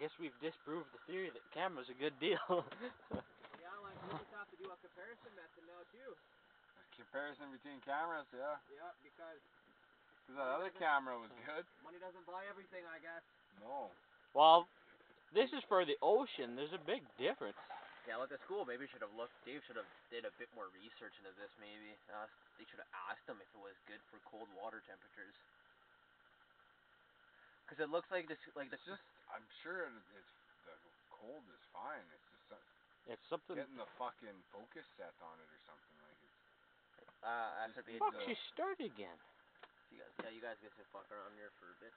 guess we've disproved the theory that camera's a good deal. Yeah, like we just have to do a comparison method now too. A comparison between cameras, yeah. Yeah, because Because that other camera was good. money doesn't buy everything, I guess. No. well, this is for the ocean. There's a big difference. Yeah, like the school maybe should have looked. Dave should have did a bit more research into this. Maybe uh, they should have asked him if it was good for cold water temperatures. Because it looks like this, like the It's just, I'm sure it's the cold is fine. It's just so- It's something. getting the fucking focus set on it or something like it's. uh, Just after the need Fuck, the- she started again. you guys, yeah, you guys get to fuck around here for a bit.